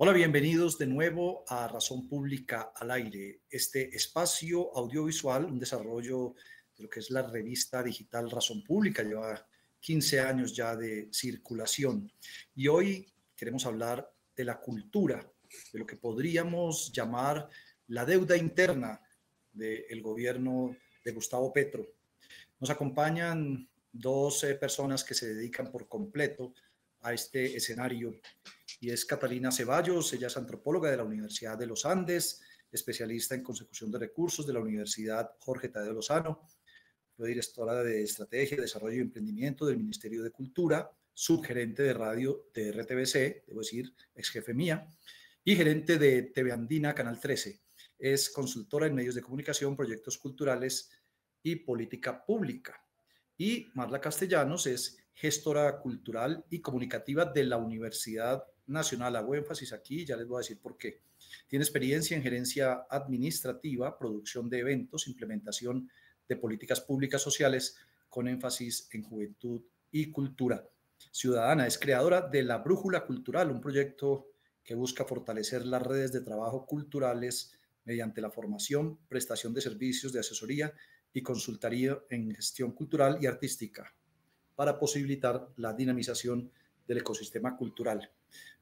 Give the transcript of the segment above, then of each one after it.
Hola, bienvenidos de nuevo a Razón Pública al Aire, este espacio audiovisual, un desarrollo de lo que es la revista digital Razón Pública, lleva 15 años ya de circulación. Y hoy queremos hablar de la cultura, de lo que podríamos llamar la deuda interna del gobierno de Gustavo Petro. Nos acompañan dos eh, personas que se dedican por completo a este escenario y es Catalina Ceballos, ella es antropóloga de la Universidad de los Andes, especialista en consecución de recursos de la Universidad Jorge Tadeo Lozano, fue directora de Estrategia, Desarrollo y Emprendimiento del Ministerio de Cultura, subgerente de radio de RTBC, debo decir, ex jefe mía, y gerente de TV Andina, Canal 13. Es consultora en medios de comunicación, proyectos culturales y política pública. Y Marla Castellanos es gestora cultural y comunicativa de la Universidad Nacional. Hago énfasis aquí, ya les voy a decir por qué. Tiene experiencia en gerencia administrativa, producción de eventos, implementación de políticas públicas sociales con énfasis en juventud y cultura. Ciudadana es creadora de La Brújula Cultural, un proyecto que busca fortalecer las redes de trabajo culturales mediante la formación, prestación de servicios de asesoría y consultoría en gestión cultural y artística para posibilitar la dinamización del ecosistema cultural.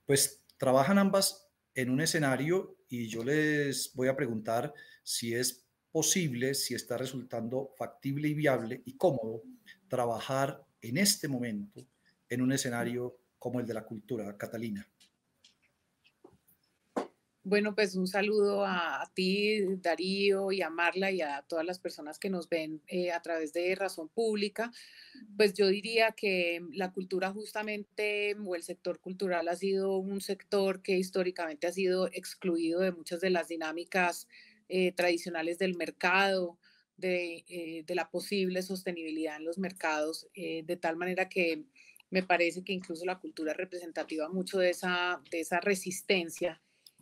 Pues trabajan ambas en un escenario y yo les voy a preguntar si es posible, si está resultando factible y viable y cómodo trabajar en este momento en un escenario como el de la cultura, Catalina. Bueno, pues un saludo a, ti, Darío, y a Marla y a todas las personas que nos ven eh, a través de Razón Pública. Pues yo diría que la cultura justamente o el sector cultural ha sido un sector que históricamente ha sido excluido de muchas de las dinámicas eh, tradicionales del mercado, de, eh, de, la posible sostenibilidad en los mercados, de tal manera que me parece que incluso la cultura es representativa mucho de esa, de esa resistencia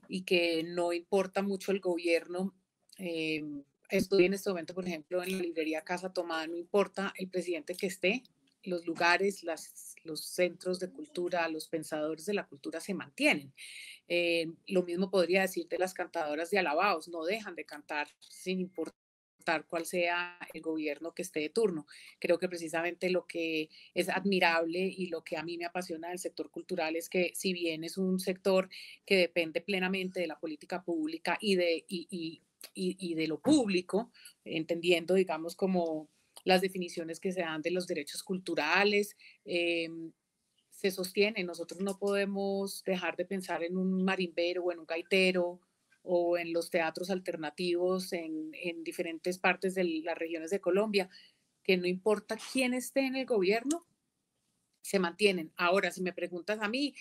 y que no importa mucho el gobierno. Eh, estoy en este momento, por ejemplo, en la librería Casa Tomada, no importa el presidente que esté, los lugares, las, los centros de cultura, los pensadores de la cultura se mantienen. Eh, lo mismo podría decir de las cantadoras de alabados, no dejan de cantar sin importar cuál sea el gobierno que esté de turno. Creo que precisamente lo que es admirable y lo que a mí me apasiona del sector cultural es que si bien es un sector que depende plenamente de la política pública y de, y, de lo público, entendiendo, digamos, como las definiciones que se dan de los derechos culturales, em, se sostiene. Nosotros no podemos dejar de pensar en un marimbero o en un gaitero o en los teatros alternativos en, diferentes partes de las regiones de Colombia, que no importa quién esté en el gobierno, se mantienen. Ahora, si me preguntas a mí,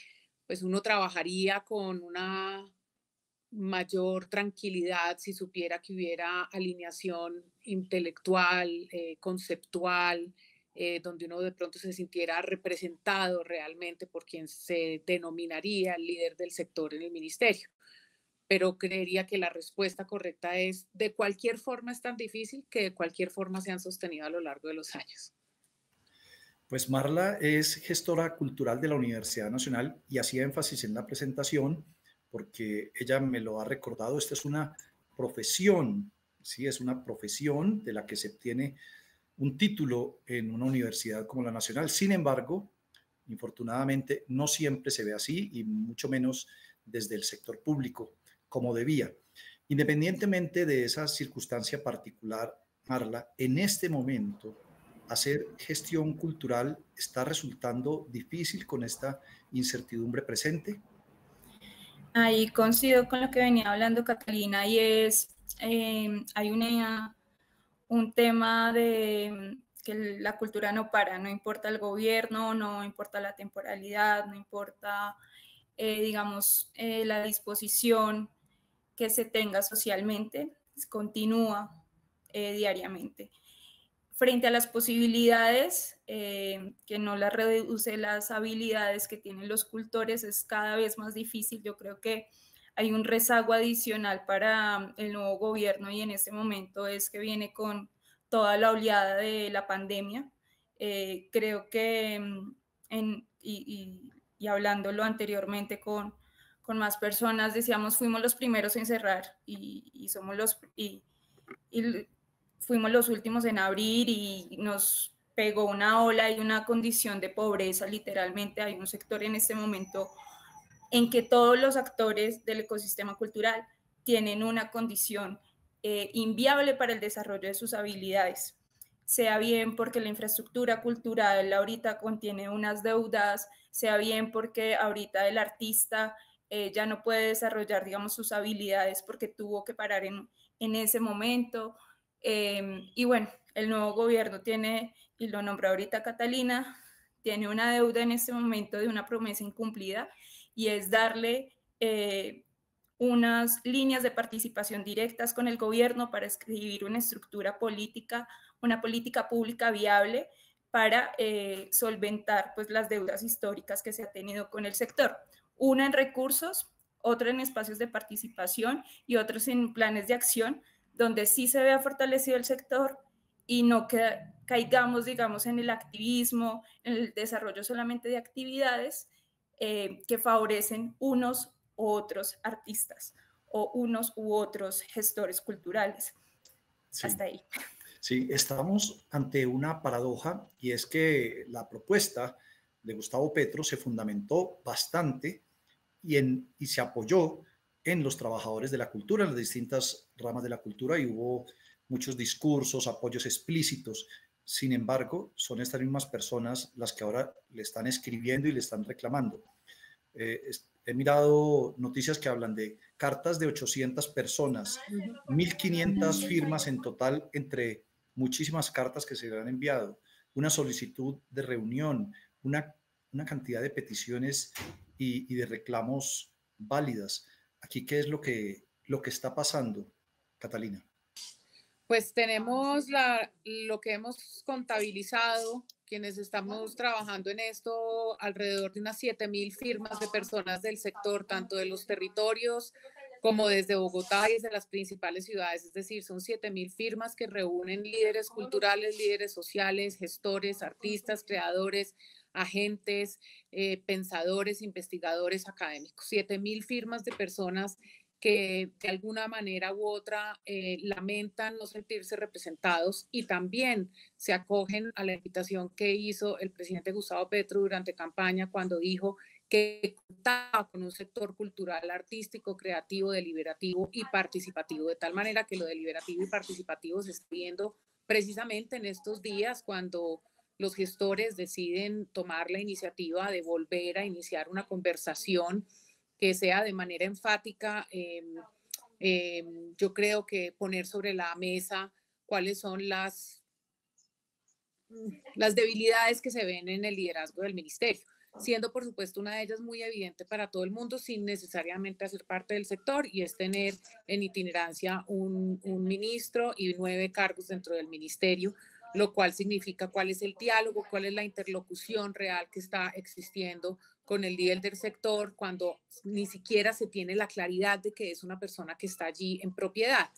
pues uno trabajaría con una mayor tranquilidad si supiera que hubiera alineación intelectual, eh, conceptual, eh, donde uno de pronto se sintiera representado realmente por quien se denominaría el líder del sector en el ministerio pero creería que la respuesta correcta es de cualquier forma es tan difícil que de cualquier forma se han sostenido a lo largo de los años. Pues Marla es gestora cultural de la Universidad Nacional y hacía énfasis en la presentación porque ella me lo ha recordado, esta es una profesión, sí, es una profesión de la que se obtiene un título en una universidad como la Nacional. Sin embargo, infortunadamente no siempre se ve así y mucho menos desde el sector público como debía. Independientemente de esa circunstancia particular, Marla, en este momento hacer gestión cultural está resultando difícil con esta incertidumbre presente. Ahí coincido con lo que venía hablando Catalina y es, eh, hay un tema de que la cultura no para, no importa el gobierno, no importa la temporalidad, no importa, eh, digamos, eh, la disposición que se tenga socialmente, continúa eh, diariamente. Frente a las posibilidades, eh, que no las reduce las habilidades que tienen los cultores, es cada vez más difícil. Yo creo que hay un rezago adicional para el nuevo gobierno y en este momento es que viene con toda la oleada de la pandemia. Eh, creo que, mm, en, y, y, y hablándolo anteriormente con, con más personas, decíamos, fuimos los primeros en cerrar y, somos los, y, fuimos los últimos en abrir y nos pegó una ola y una condición de pobreza, literalmente. Hay un sector en este momento en que todos los actores del ecosistema cultural tienen una condición eh, inviable para el desarrollo de sus habilidades, sea bien porque la infraestructura cultural ahorita contiene unas deudas, sea bien porque ahorita el artista eh, ya no puede desarrollar, digamos, sus habilidades porque tuvo que parar en, en ese momento. Em, y bueno, el nuevo gobierno tiene, y lo nombró ahorita Catalina, tiene una deuda en este momento de una promesa incumplida y es darle eh, unas líneas de participación directas con el gobierno para escribir una estructura política, una política pública viable para eh, solventar pues, las deudas históricas que se ha tenido con el sector una en recursos, otra en espacios de participación y otros en planes de acción, donde sí se vea fortalecido el sector y no que caigamos, digamos, en el activismo, en el desarrollo solamente de actividades eh, que favorecen unos u otros artistas o unos u otros gestores culturales. Hasta ahí. Sí, estamos ante una paradoja y es que la propuesta de Gustavo Petro se fundamentó bastante y, se apoyó en los trabajadores de la cultura, en las distintas ramas de la cultura, y hubo muchos discursos, apoyos explícitos. Sin embargo, son estas mismas personas las que ahora le están escribiendo y le están reclamando. Eh, he mirado noticias que hablan de cartas de 800 personas, 1.500 firmas en total entre muchísimas cartas que se le han enviado, una solicitud de reunión, una, una cantidad de peticiones y, de reclamos válidas. Aquí, ¿qué es lo que, lo que está pasando, Catalina? Pues tenemos la, lo que hemos contabilizado, quienes estamos trabajando en esto, alrededor de unas 7.000 firmas de personas del sector, tanto de los territorios como desde Bogotá y desde las principales ciudades. Es decir, son 7.000 firmas que reúnen líderes culturales, líderes sociales, gestores, artistas, creadores, agentes, eh, pensadores, investigadores académicos, 7.000 firmas de personas que de alguna manera u otra eh, lamentan no sentirse representados y también se acogen a la invitación que hizo el presidente Gustavo Petro durante campaña cuando dijo que contaba con un sector cultural, artístico, creativo, deliberativo y participativo, de tal manera que lo deliberativo y participativo se está viendo precisamente en estos días cuando los gestores deciden tomar la iniciativa de volver a iniciar una conversación que sea de manera enfática, em, yo creo que poner sobre la mesa cuáles son las, las debilidades que se ven en el liderazgo del ministerio, siendo por supuesto una de ellas muy evidente para todo el mundo sin necesariamente hacer parte del sector y es tener en itinerancia un, un ministro y nueve cargos dentro del ministerio lo cual significa cuál es el diálogo, cuál es la interlocución real que está existiendo con el líder del sector cuando ni siquiera se tiene la claridad de que es una persona que está allí en propiedad.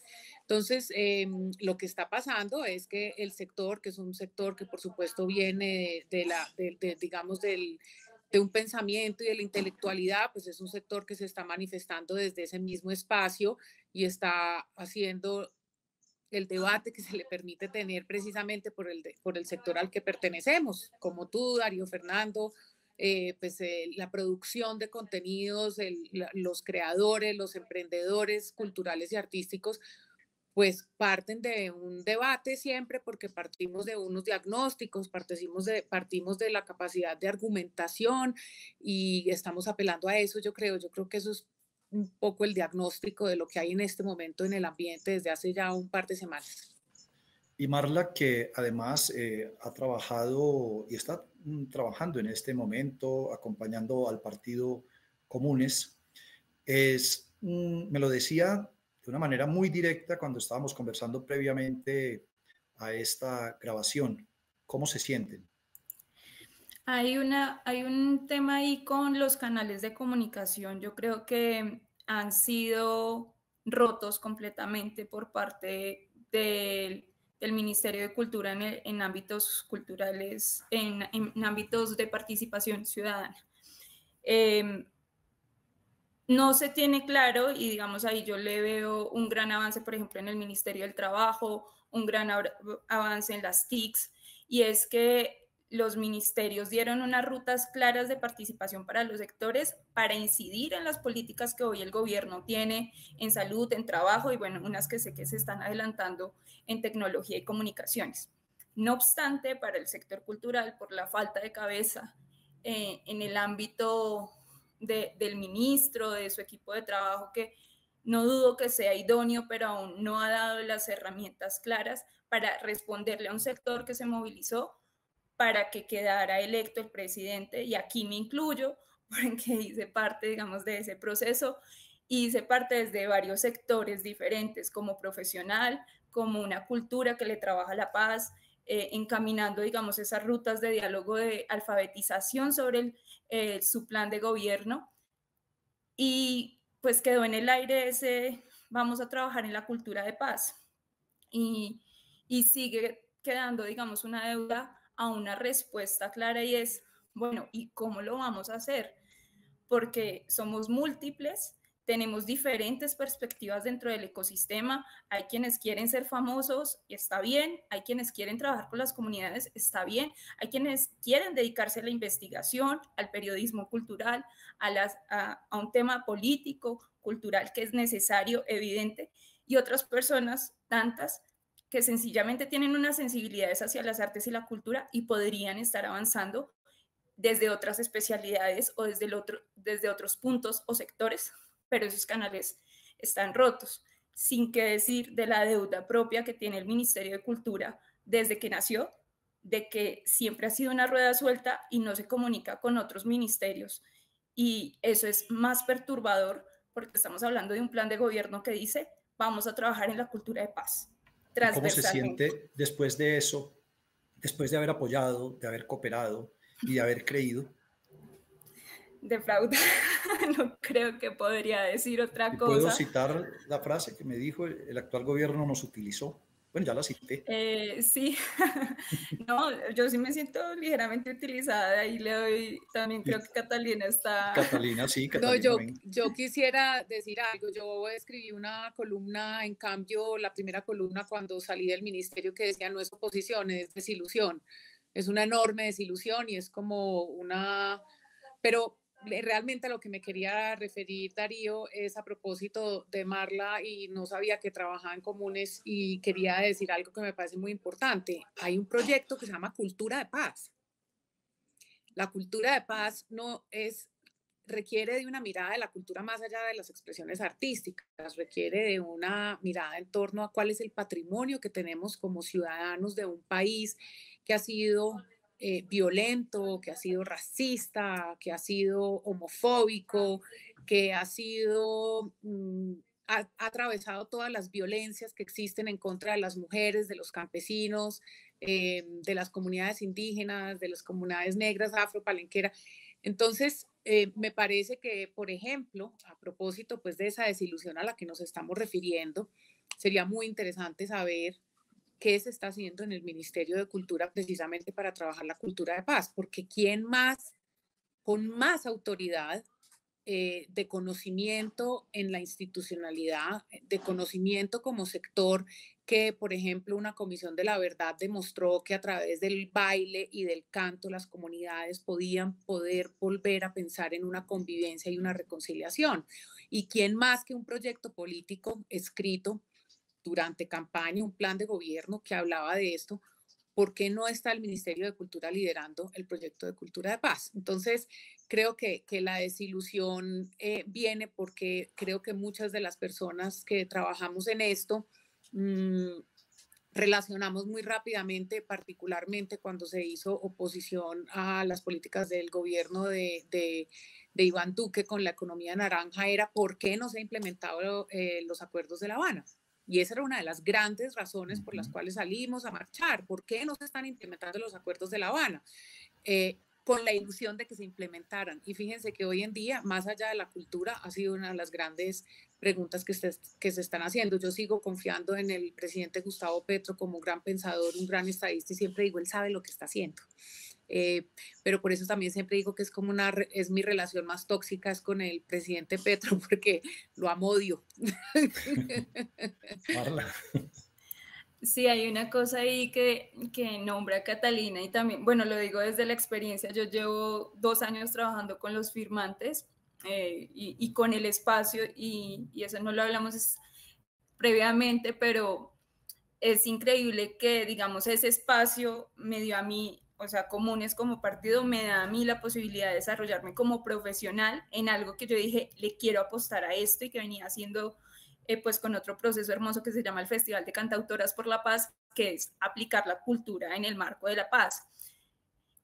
Entonces, em, lo que está pasando es que el sector, que es un sector que por supuesto viene de, la, digamos, del, de un pensamiento y de la intelectualidad, pues es un sector que se está manifestando desde ese mismo espacio y está haciendo el debate que se le permite tener precisamente por el, por el sector al que pertenecemos, como tú, Darío Fernando, eh, pues eh, la producción de contenidos, los creadores, los emprendedores culturales y artísticos, pues parten de un debate siempre porque partimos de unos diagnósticos, partimos de, partimos de la capacidad de argumentación y estamos apelando a eso, yo creo, yo creo que eso es un poco el diagnóstico de lo que hay en este momento en el ambiente desde hace ya un par de semanas. Y Marla, que además eh, ha trabajado y está mm, trabajando en este momento, acompañando al partido Comunes, es, me lo decía de una manera muy directa cuando estábamos conversando previamente a esta grabación. ¿Cómo se sienten? Hay, una, hay un tema ahí con los canales de comunicación. Yo creo que han sido rotos completamente por parte del, Ministerio de Cultura en, ámbitos culturales, en, ámbitos de participación ciudadana. Em, no se tiene claro y digamos ahí yo le veo un gran avance, por ejemplo, en el Ministerio del Trabajo, un gran avance en las TICs, y es que los ministerios dieron unas rutas claras de participación para los sectores para incidir en las políticas que hoy el gobierno tiene en salud, en trabajo y bueno, unas que sé que se están adelantando en tecnología y comunicaciones. No obstante, para el sector cultural, por la falta de cabeza eh, en el ámbito del ministro, de su equipo de trabajo, que no dudo que sea idóneo, pero aún no ha dado las herramientas claras para responderle a un sector que se movilizó para que quedara electo el presidente, y aquí me incluyo, porque hice parte, digamos, de ese proceso, y hice parte desde varios sectores diferentes, como profesional, como una cultura que le trabaja la paz, eh, encaminando, digamos, esas rutas de diálogo de alfabetización sobre eh, su plan de gobierno. Y pues quedó en el aire ese, vamos a trabajar en la cultura de paz. Y, y sigue quedando, digamos, una deuda a una respuesta clara y es, bueno, ¿y cómo lo vamos a hacer? Porque somos múltiples, tenemos diferentes perspectivas dentro del ecosistema. Hay quienes quieren ser famosos y está bien, hay quienes quieren trabajar con las comunidades, está bien, hay quienes quieren dedicarse a la investigación, al periodismo cultural, a, a un tema político, cultural que es necesario, evidente, y otras personas, tantas, que sencillamente tienen unas sensibilidades hacia las artes y la cultura y podrían estar avanzando desde otras especialidades o desde, el desde otros puntos o sectores, pero esos canales están rotos, sin que decir de la deuda propia que tiene el Ministerio de Cultura desde que nació, de que siempre ha sido una rueda suelta y no se comunica con otros ministerios. Y eso es más perturbador porque estamos hablando de un plan de gobierno que dice, vamos a trabajar en la cultura de paz ¿Cómo se siente después de eso, después de haber apoyado, de haber cooperado y de haber creído? Defrauda, no creo que podría decir otra cosa. Puedo citar la frase que me dijo, el actual gobierno nos utilizó. Bueno, ya la cité. Eh, sí, no, yo sí me siento ligeramente utilizada y le doy, también creo que Catalina está... Catalina, sí, Catalina. No, yo, yo quisiera decir algo, yo escribí una columna, en cambio, la primera columna cuando salí del ministerio que decía no es oposición, es desilusión, es una enorme desilusión y es como una... Pero realmente a lo que me quería referir, Darío, es a propósito de Marla y no sabía que trabajaba en comunes y quería decir algo que me parece muy importante. Hay un proyecto que se llama Cultura de Paz. La cultura de paz no es requiere de una mirada de la cultura más allá de las expresiones artísticas, requiere de una mirada en torno a cuál es el patrimonio que tenemos como ciudadanos de un país que ha sido eh, violento, que ha sido racista, que ha sido homofóbico, que ha sido... Mm, ha, atravesado todas las violencias que existen en contra de las mujeres, de los campesinos, eh, de las comunidades indígenas, de las comunidades negras, afro-palenquera. Entonces, eh, me parece que, por ejemplo, a propósito pues, de esa desilusión a la que nos estamos refiriendo, sería muy interesante saber qué se está haciendo en el Ministerio de Cultura precisamente para trabajar la cultura de paz, porque ¿quién más, con más autoridad eh, de conocimiento en la institucionalidad, de conocimiento como sector, que por ejemplo una comisión de la verdad demostró que a través del baile y del canto las comunidades podían poder volver a pensar en una convivencia y una reconciliación. ¿Y quién más que un proyecto político escrito durante campaña un plan de gobierno que hablaba de esto, ¿por qué no está el Ministerio de Cultura liderando el proyecto de Cultura de Paz? Entonces, creo que, que la desilusión eh, viene porque creo que muchas de las personas que trabajamos en esto mm, relacionamos muy rápidamente, particularmente cuando se hizo oposición a las políticas del gobierno de, de, Iván Duque con la economía naranja, era por qué no se han implementado eh, los acuerdos de La Habana. Y esa era una de las grandes razones por las cuales salimos a marchar. ¿Por qué no se están implementando los acuerdos de La Habana? Eh, con la ilusión de que se implementaran. Y fíjense que hoy en día, más allá de la cultura, ha sido una de las grandes preguntas que se, que se están haciendo. Yo sigo confiando en el presidente Gustavo Petro como un gran pensador, un gran estadista, y siempre digo, él sabe lo que está haciendo. Eh, pero por eso también siempre digo que es como una, es mi relación más tóxica es con el presidente Petro, porque lo amo odio. Sí, hay una cosa ahí que, que nombra Catalina y también, bueno, lo digo desde la experiencia, yo llevo dos años trabajando con los firmantes eh, y, con el espacio y, y, eso no lo hablamos previamente, pero es increíble que, digamos, ese espacio me dio a mí, o sea, comunes como partido, me da a mí la posibilidad de desarrollarme como profesional en algo que yo dije, le quiero apostar a esto y que venía haciendo eh, pues con otro proceso hermoso que se llama el Festival de Cantautoras por la Paz, que es aplicar la cultura en el marco de la paz.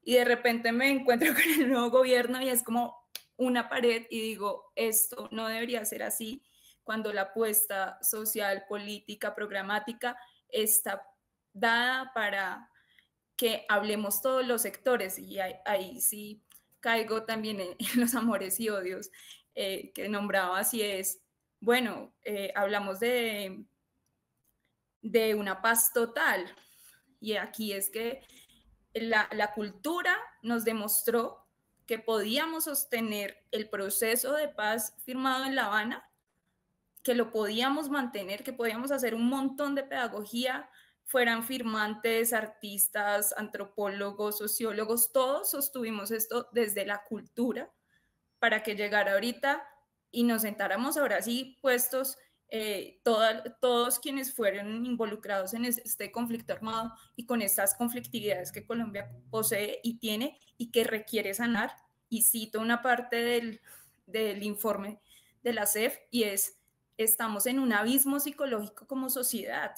Y de repente me encuentro con el nuevo gobierno y es como una pared y digo, esto no debería ser así cuando la apuesta social, política, programática está dada para que hablemos todos los sectores y ahí, sí caigo también en, los amores y odios eh, que nombraba, así es bueno, eh, hablamos de, de una paz total. Y aquí es que la, la, cultura nos demostró que podíamos sostener el proceso de paz firmado en La Habana, que lo podíamos mantener, que podíamos hacer un montón de pedagogía, fueran firmantes, artistas, antropólogos, sociólogos, todos sostuvimos esto desde la cultura para que llegara ahorita y nos sentáramos ahora sí puestos eh, todos quienes fueron involucrados en este conflicto armado y con estas conflictividades que Colombia posee y tiene y que requiere sanar. Y cito una parte del, del informe de la CEF y es, estamos en un abismo psicológico como sociedad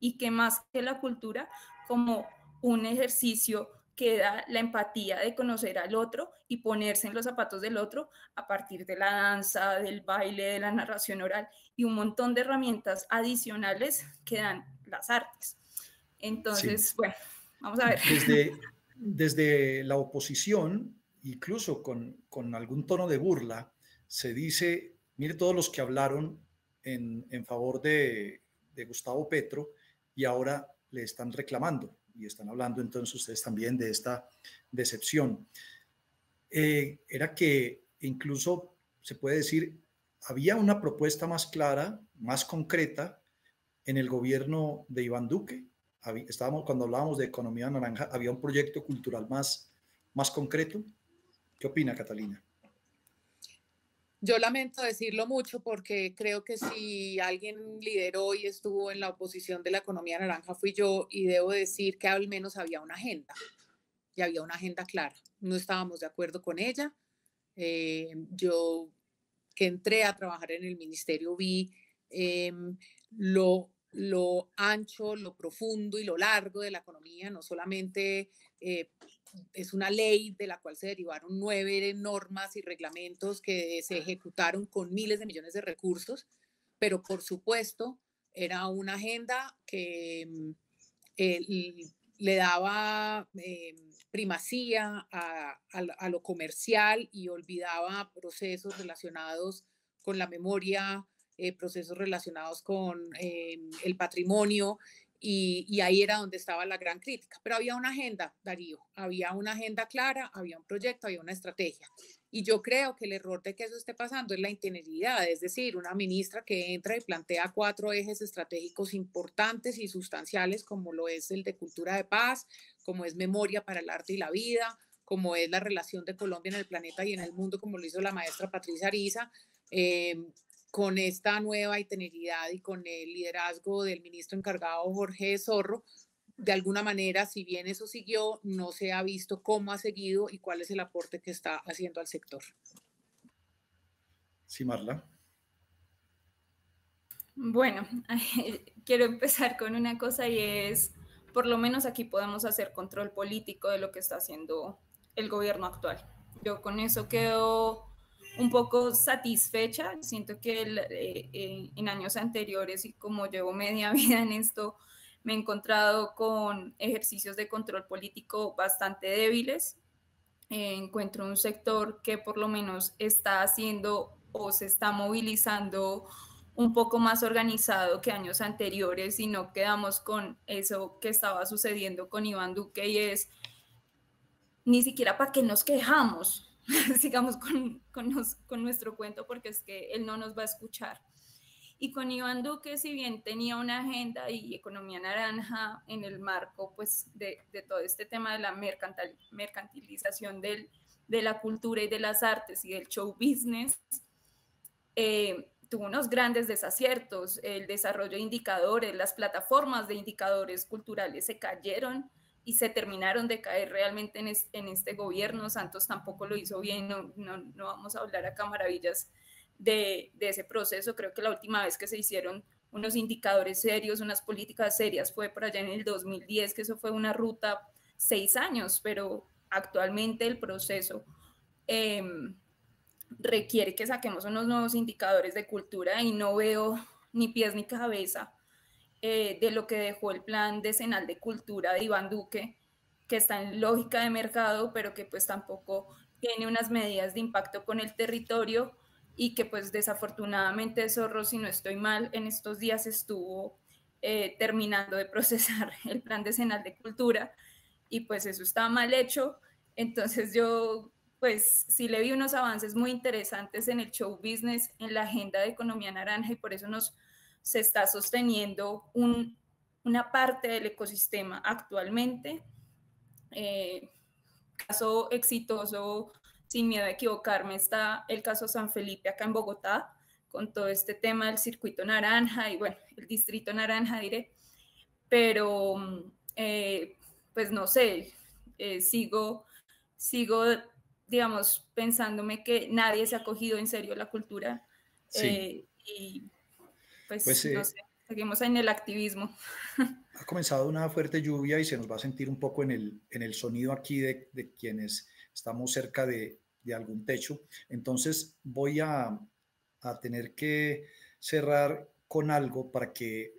y que más que la cultura, como un ejercicio que da la empatía de conocer al otro y ponerse en los zapatos del otro a partir de la danza, del baile, de la narración oral y un montón de herramientas adicionales que dan las artes. Entonces, bueno, vamos a ver. Desde, desde la oposición, incluso con, con, algún tono de burla, se dice, mire todos los que hablaron en, en favor de, de Gustavo Petro y ahora le están reclamando y están hablando entonces ustedes también de esta decepción, eh, era que incluso se puede decir, había una propuesta más clara, más concreta en el gobierno de Iván Duque. Estábamos, cuando hablábamos de economía naranja, había un proyecto cultural más, más concreto. ¿Qué opina Catalina? Yo lamento decirlo mucho porque creo que si alguien lideró y estuvo en la oposición de la economía naranja fui yo y debo decir que al menos había una agenda y había una agenda clara. No estábamos de acuerdo con ella. Eh, yo que entré a trabajar en el ministerio vi em, lo, lo ancho, lo profundo y lo largo de la economía, no solamente eh, es una ley de la cual se derivaron nueve normas y reglamentos que se ejecutaron con miles de millones de recursos, pero por supuesto era una agenda que mm, eh, le daba eh, primacía a, lo comercial y olvidaba procesos relacionados con la memoria, eh, procesos relacionados con el patrimonio y, ahí era donde estaba la gran crítica. Pero había una agenda, Darío, había una agenda clara, había un proyecto, había una estrategia. Y yo creo que el error de que eso esté pasando es la integralidad, es decir, una ministra que entra y plantea cuatro ejes estratégicos importantes y sustanciales, como lo es el de cultura de paz, como es memoria para el arte y la vida, como es la relación de Colombia en el planeta y en el mundo, como lo hizo la maestra Patricia Ariza, eh, con esta nueva itineridad y con el liderazgo del ministro encargado Jorge Zorro, de alguna manera, si bien eso siguió, no se ha visto cómo ha seguido y cuál es el aporte que está haciendo al sector. Sí, Marla. Bueno, quiero empezar con una cosa y es, por lo menos aquí podemos hacer control político de lo que está haciendo el gobierno actual. Yo con eso quedo un poco satisfecha. Siento que eh, en años anteriores y como llevo media vida en esto, me he encontrado con ejercicios de control político bastante débiles. Eh, encuentro un sector que por lo menos está haciendo o se está movilizando un poco más organizado que años anteriores y no quedamos con eso que estaba sucediendo con Iván Duque y es ni siquiera para que nos quejamos, sigamos con, con, nuestro cuento porque es que él no nos va a escuchar. Y con Iván Duque, si bien tenía una agenda y economía naranja en el marco pues, de, de todo este tema de la mercantilización del, de la cultura y de las artes y del show business, eh, tuvo unos grandes desaciertos. El desarrollo de indicadores, las plataformas de indicadores culturales se cayeron y se terminaron de caer realmente en, en este gobierno. Santos tampoco lo hizo bien, no, no, no vamos a hablar acá maravillas de, de, ese proceso. Creo que la última vez que se hicieron unos indicadores serios, unas políticas serias, fue por allá en el 2010, que eso fue una ruta seis años, pero actualmente el proceso em, requiere que saquemos unos nuevos indicadores de cultura y no veo ni pies ni cabeza eh, de lo que dejó el plan decenal de cultura de Iván Duque, que está en lógica de mercado, pero que pues tampoco tiene unas medidas de impacto con el territorio y que pues desafortunadamente Zorro, si no estoy mal, en estos días estuvo eh, terminando de procesar el plan decenal de cultura y pues eso está mal hecho. Entonces yo pues sí le vi unos avances muy interesantes en el show business, en la agenda de economía naranja y por eso nos se está sosteniendo una parte del ecosistema actualmente. Eh, caso exitoso, sin miedo a equivocarme, está el caso San Felipe acá en Bogotá, con todo este tema del circuito naranja y bueno, el distrito naranja diré, pero eh, pues no sé, eh, sigo, sigo, digamos, pensándome que nadie se ha cogido en serio la cultura y pues, pues no sé, seguimos en el activismo. Ha comenzado una fuerte lluvia y se nos va a sentir un poco en el, en el sonido aquí de, de quienes estamos cerca de, de, algún techo. Entonces voy a, a tener que cerrar con algo para que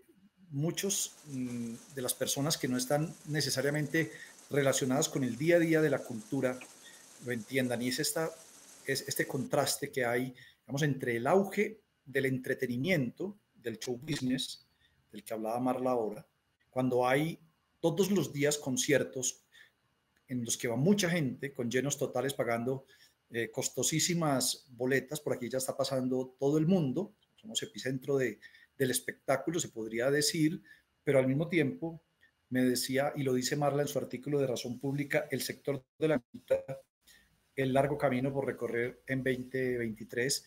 muchos mm, de las personas que no están necesariamente relacionadas con el día a día de la cultura lo entiendan. Y es, esta, es este contraste que hay, digamos, entre el auge del entretenimiento del show business, del que hablaba Marla ahora, cuando hay todos los días conciertos en los que va mucha gente con llenos totales pagando eh, costosísimas boletas, por aquí ya está pasando todo el mundo, somos epicentro de, del espectáculo, se podría decir, pero al mismo tiempo me decía, y lo dice Marla en su artículo de Razón Pública, el sector de la cultura, el largo camino por recorrer en 2023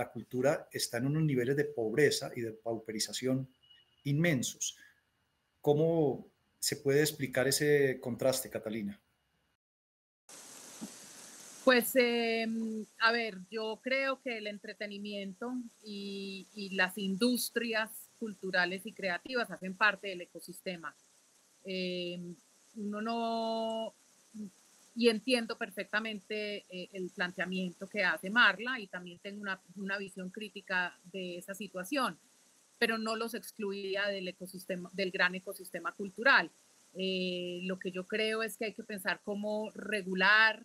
la cultura está en unos niveles de pobreza y de pauperización inmensos. ¿Cómo se puede explicar ese contraste, Catalina? Pues, em, a ver, yo creo que el entretenimiento y, las industrias culturales y creativas hacen parte del ecosistema. Em, uno no, y entiendo perfectamente eh, el planteamiento que hace Marla y también tengo una, una, visión crítica de esa situación, pero no los excluiría del ecosistema, del gran ecosistema cultural. Eh, lo que yo creo es que hay que pensar cómo regular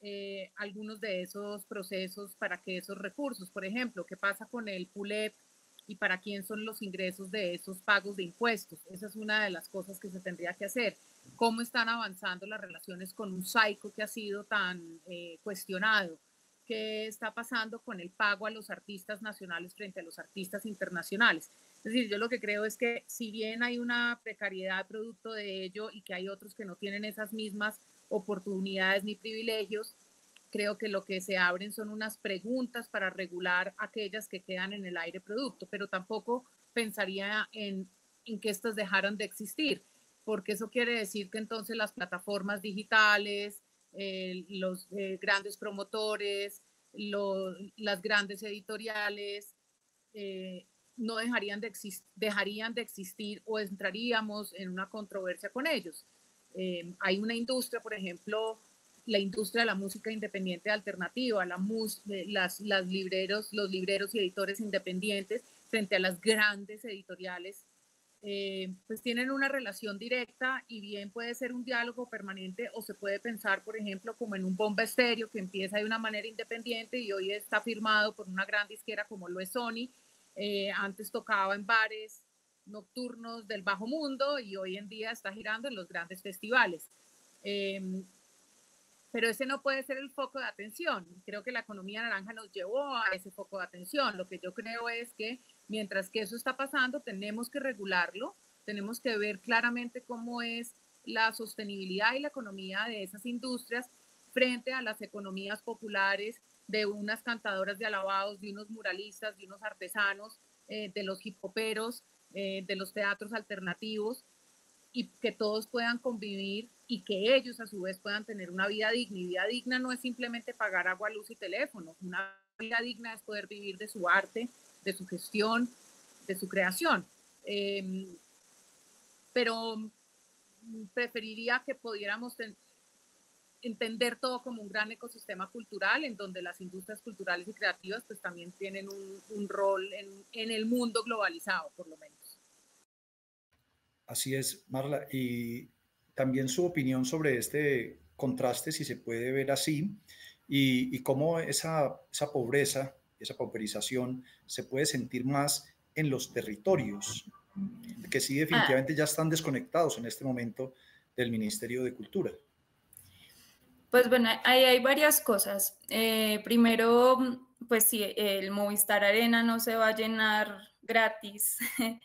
eh, algunos de esos procesos para que esos recursos, por ejemplo, qué pasa con el PULEP y para quién son los ingresos de esos pagos de impuestos. Esa es una de las cosas que se tendría que hacer cómo están avanzando las relaciones con un psycho que ha sido tan eh, cuestionado, qué está pasando con el pago a los artistas nacionales frente a los artistas internacionales. Es decir, yo lo que creo es que si bien hay una precariedad producto de ello y que hay otros que no tienen esas mismas oportunidades ni privilegios, creo que lo que se abren son unas preguntas para regular aquellas que quedan en el aire producto, pero tampoco pensaría en, en que estas dejaran de existir porque eso quiere decir que entonces las plataformas digitales, eh, los eh, grandes promotores, las grandes editoriales, eh, no dejarían de, dejarían de existir o entraríamos en una controversia con ellos. hay una industria, por ejemplo, la industria de la música independiente alternativa, la las, las libreros, los libreros y editores independientes frente a las grandes editoriales eh, pues tienen una relación directa y bien puede ser un diálogo permanente o se puede pensar, por ejemplo, como en un bomba estéreo que empieza de una manera independiente y hoy está firmado por una gran disquera como lo es Sony. Eh, antes tocaba en bares nocturnos del bajo mundo y hoy en día está girando en los grandes festivales. Eh, pero ese no puede ser el foco de atención. Creo que la economía naranja nos llevó a ese foco de atención. Lo que yo creo es que mientras que eso está pasando, tenemos que regularlo, tenemos que ver claramente cómo es la sostenibilidad y la economía de esas industrias frente a las economías populares de unas cantadoras de alabados, de unos muralistas, de unos artesanos, eh, de los hipoperos, eh, de los teatros alternativos, y que todos puedan convivir y que ellos a su vez puedan tener una vida digna. Y vida digna no es simplemente pagar agua, luz y teléfono. Una vida digna es poder vivir de su arte, de su gestión, de su creación. Em, pero preferiría que pudiéramos entender todo como un gran ecosistema cultural en donde las industrias culturales y creativas pues también tienen un, rol en el mundo globalizado, por lo menos. Así es, Marla. Y también su opinión sobre este contraste, si se puede ver así, y, cómo esa, esa pobreza, esa pauperización se puede sentir más en los territorios, que sí definitivamente ya están desconectados en este momento del Ministerio de Cultura. Pues bueno, ahí hay varias cosas. Eh, primero, pues sí, el Movistar Arena no se va a llenar gratis.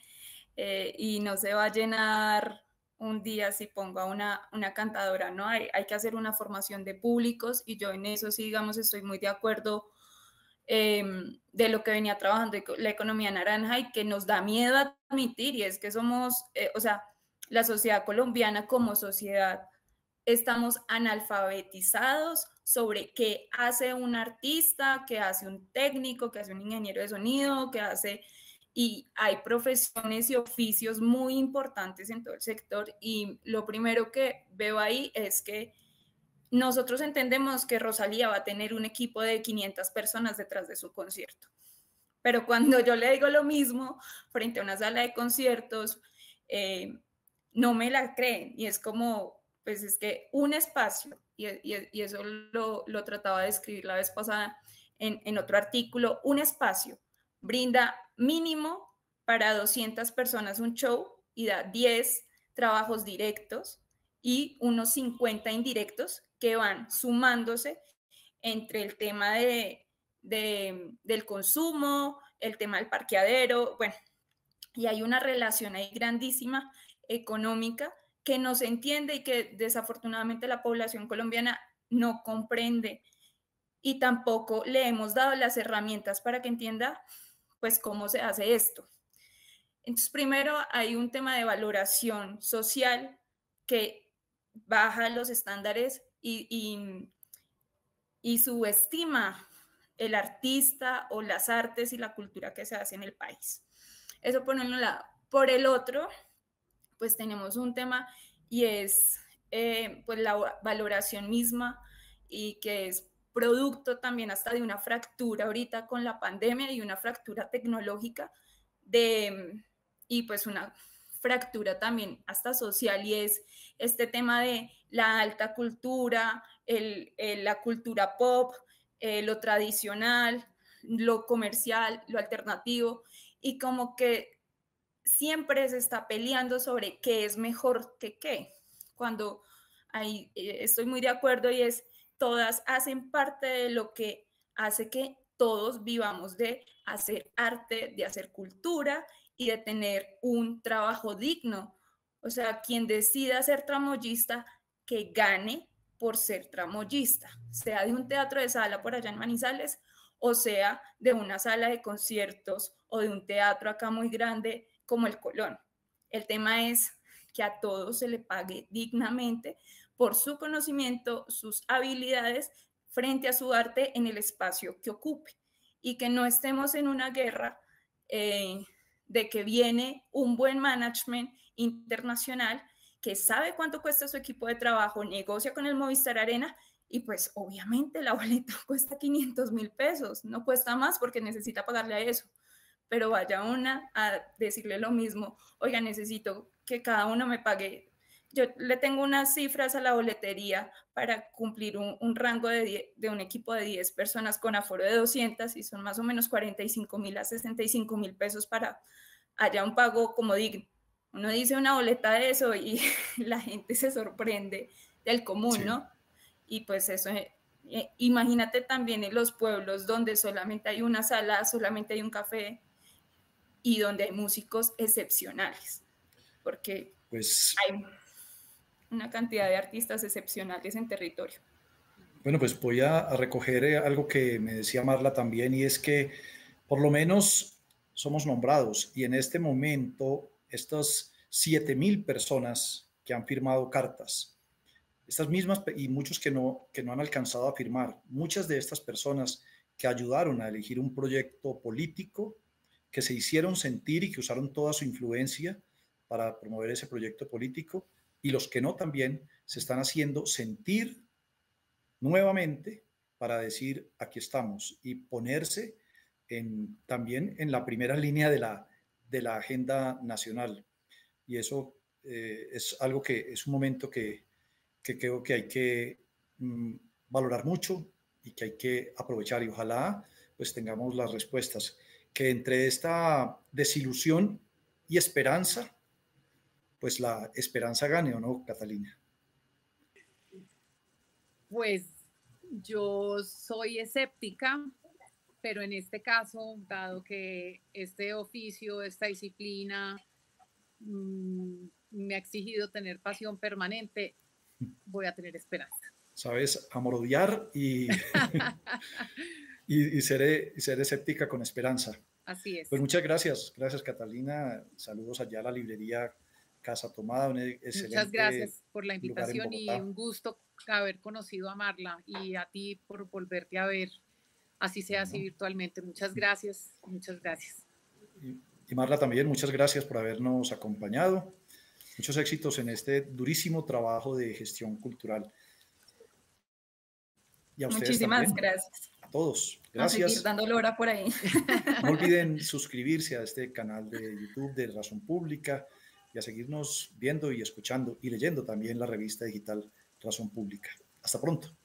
Eh, y no se va a llenar un día si pongo a una, una cantadora, ¿no? Hay, hay, que hacer una formación de públicos y yo en eso sí, digamos, estoy muy de acuerdo em, de lo que venía trabajando la economía naranja y que nos da miedo admitir y es que somos, eh, o sea, la sociedad colombiana como sociedad estamos analfabetizados sobre qué hace un artista, qué hace un técnico, qué hace un ingeniero de sonido, qué hace y hay profesiones y oficios muy importantes en todo el sector y lo primero que veo ahí es que nosotros entendemos que Rosalía va a tener un equipo de 500 personas detrás de su concierto. Pero cuando yo le digo lo mismo frente a una sala de conciertos, eh, no me la creen. Y es como, pues es que un espacio, y, y, eso lo, lo, trataba de escribir la vez pasada en, en otro artículo, un espacio brinda mínimo para 200 personas un show y da 10 trabajos directos y unos 50 indirectos que van sumándose entre el tema de, del consumo, el tema del parqueadero, bueno, y hay una relación ahí grandísima económica que no se entiende y que desafortunadamente la población colombiana no comprende. Y tampoco le hemos dado las herramientas para que entienda pues cómo se hace esto. Entonces, primero hay un tema de valoración social que baja los estándares y, subestima el artista o las artes y la cultura que se hace en el país. Eso por un lado. Por el otro, pues tenemos un tema y es eh, pues la valoración misma y que es producto también hasta de una fractura ahorita con la pandemia y una fractura tecnológica de, y pues una fractura también hasta social y es este tema de la alta cultura, el, la cultura pop, eh, lo tradicional, lo comercial, lo alternativo y como que siempre se está peleando sobre qué es mejor que qué. Cuando ahí eh, estoy muy de acuerdo y es todas hacen parte de lo que hace que todos vivamos de hacer arte, de hacer cultura y de tener un trabajo digno. O sea, quien decida ser tramoyista, que gane por ser tramoyista, sea de un teatro de sala por allá en Manizales o sea de una sala de conciertos o de un teatro acá muy grande como el Colón. El tema es que a todos se le pague dignamente por su conocimiento, sus habilidades frente a su arte en el espacio que ocupe. Y que no estemos en una guerra eh, de que viene un buen management internacional que sabe cuánto cuesta su equipo de trabajo, negocia con el Movistar Arena y pues obviamente la boleta cuesta 500 mil pesos, no cuesta más porque necesita pagarle a eso, pero vaya una a decirle lo mismo, oiga, necesito que cada uno me pague yo le tengo unas cifras a la boletería para cumplir un, rango de, de, un equipo de 10 personas con aforo de 200 y son más o menos 45 mil a 65 mil pesos para haya un pago como digno. Uno dice una boleta de eso y la gente se sorprende del común, ¿no? Y pues eso, eh, eh, imagínate también en los pueblos donde solamente hay una sala, solamente hay un café y donde hay músicos excepcionales, porque pues, hay una cantidad de artistas excepcionales en territorio. Bueno, pues voy a, recoger eh, algo que me decía Marla también y es que por lo menos somos nombrados y en este momento estas 7.000 personas que han firmado cartas, estas mismas y muchos que no, que no han alcanzado a firmar, muchas de estas personas que ayudaron a elegir un proyecto político, que se hicieron sentir y que usaron toda su influencia para promover ese proyecto político, y los que no también se están haciendo sentir nuevamente para decir aquí estamos y ponerse en, también en la primera línea de la, de la agenda nacional. Y eso eh, es algo que es un momento que, que creo que hay que mm, valorar mucho y que hay que aprovechar y ojalá pues tengamos las respuestas. Que entre esta desilusión y esperanza, pues la esperanza gane o no, Catalina. Pues yo soy escéptica, pero en este caso, dado que este oficio, esta disciplina mm, me ha exigido tener pasión permanente, voy a tener esperanza. Sabes, amor y, y, seré, seré escéptica con esperanza. Así es. Pues muchas gracias, gracias Catalina. Saludos allá a la librería Casa Tomada. Muchas gracias por la invitación y un gusto haber conocido a Marla y a ti por volverte a ver, así sea así virtualmente. Muchas gracias, muchas gracias. Y, Marla también, muchas gracias por habernos acompañado. Muchos éxitos en este durísimo trabajo de gestión cultural. Y a ustedes Muchísimas gracias. A todos. Gracias. A seguir dando hora por ahí. No olviden suscribirse a este canal de YouTube de Razón Pública y a seguirnos viendo y escuchando y leyendo también la revista digital Razón Pública. Hasta pronto.